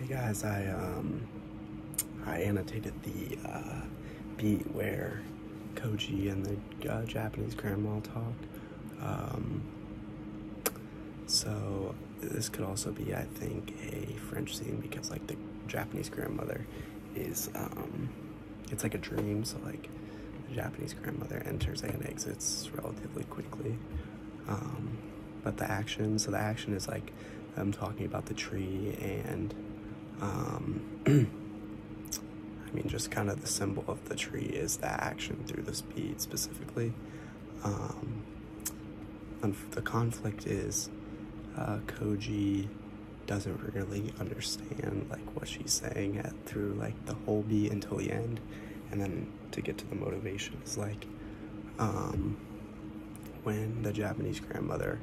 Hey guys, I um I annotated the uh, beat where Koji and the uh, Japanese grandma talk. Um, so this could also be, I think, a French scene because like the Japanese grandmother is um it's like a dream. So like the Japanese grandmother enters and exits relatively quickly. Um, but the action, so the action is like them talking about the tree and I mean, just kind of the symbol of the tree is the action through the speed specifically. Um, and the conflict is uh, Koji doesn't really understand like what she's saying at, through like the whole beat until the end, and then to get to the motivation is like um, when the Japanese grandmother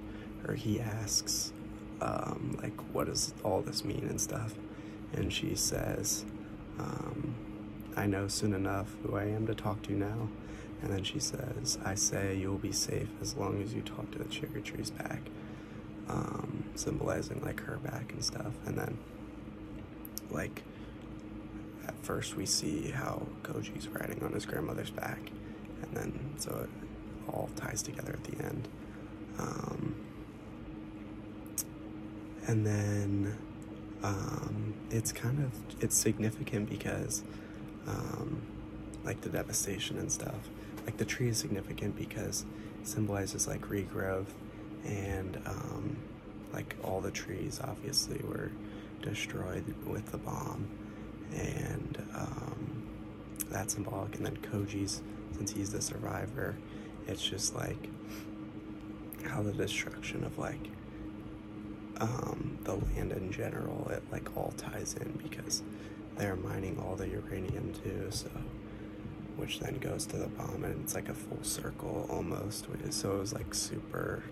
or he asks um, like what does all this mean and stuff and she says, um, I know soon enough who I am to talk to now. And then she says, I say you'll be safe as long as you talk to the cherry tree's back, um, symbolizing like her back and stuff. And then, like, at first we see how Koji's riding on his grandmother's back, and then so it all ties together at the end. Um, and then um, it's kind of it's significant because um, like the devastation and stuff like the tree is significant because it symbolizes like regrowth and um, like all the trees obviously were destroyed with the bomb and um, that's symbolic. And then koji's since he's the survivor it's just like how the destruction of like um, the land in general, it like all ties in because they're mining all the uranium too, so which then goes to the bomb and it's like a full circle almost. So it was like super,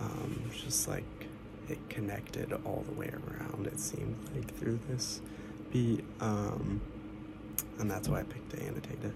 um, just like it connected all the way around, it seemed like through this beat. Um, and that's why I picked to annotate it.